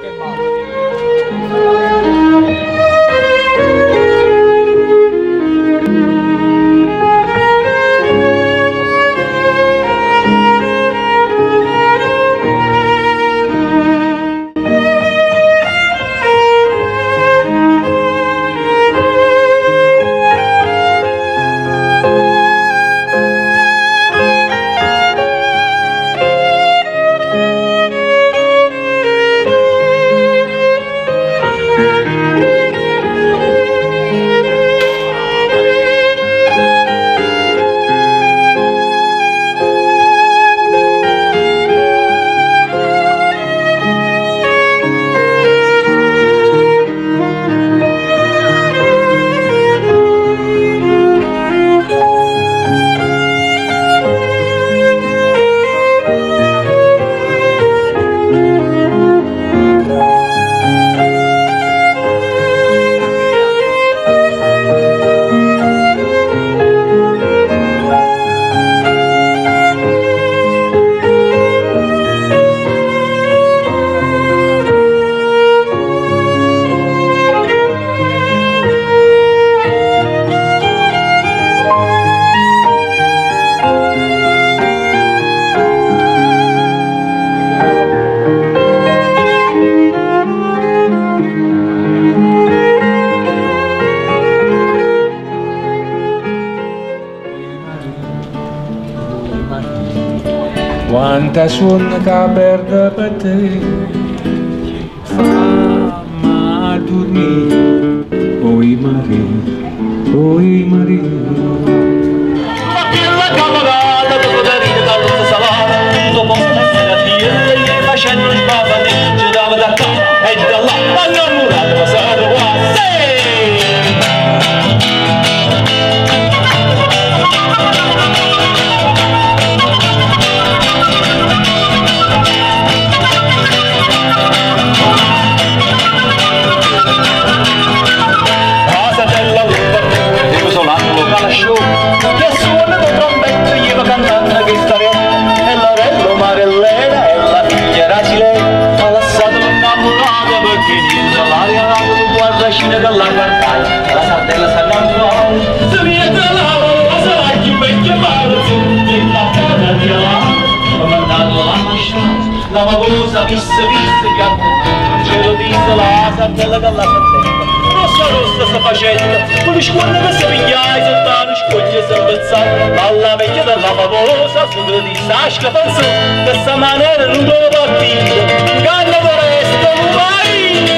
gemacht. Sonno che perdo per te Fammi dormire. Oi Maria, oi Maria. Dopo da ride dalla salata Dopo stasera tirare e facendo sbavare La mavosa visse visse che non ce lo disse la sardella dalla sardella rossa rossa sta facendo. Con le scuole che si pigliai sottano scoglie si ammazzai alla vecchia della favosa su di sasca penso che sta maniera non lo partito canna per resto mai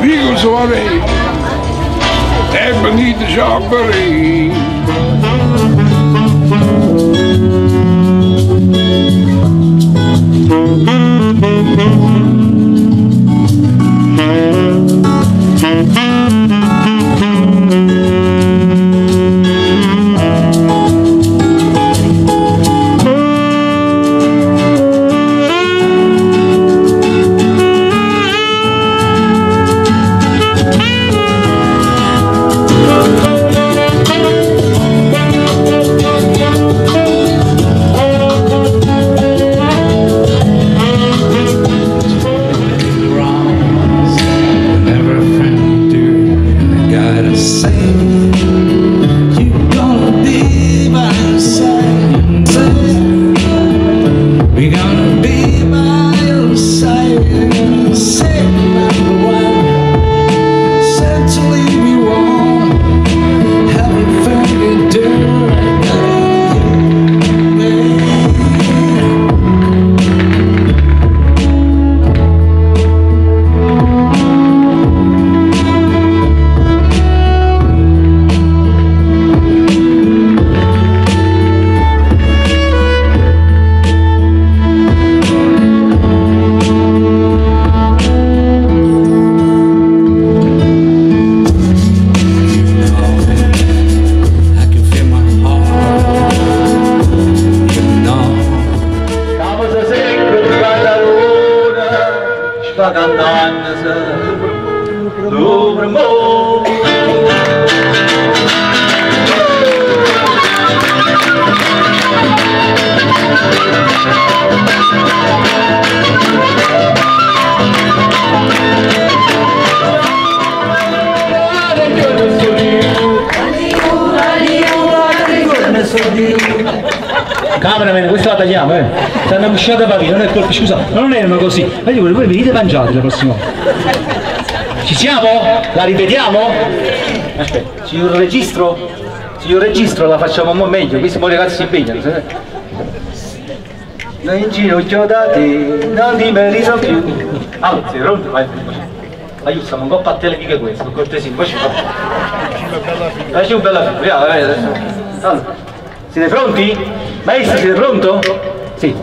Views worry, the Jabbery. propagandanza do Thank you. Jacques Cameraman, questa la tagliamo, eh. Stanno uscite papì, non è colpa, scusa, non erano così. Ma io voi venite mangiati la prossima volta. Ci siamo? La ripetiamo? Aspetta, signor registro? Signor registro la facciamo un po' meglio, questi poi ragazzi si impegnano. Da in ginocchio da te, non ti merito più. Allora, sei pronto? Vai. Aiuto, siamo un po' a telefiche questo, per cortesia, poi ci fa. Facci un bella figura, vai, adesso. Allora, siete pronti? Maestro, siete pronto? Sì.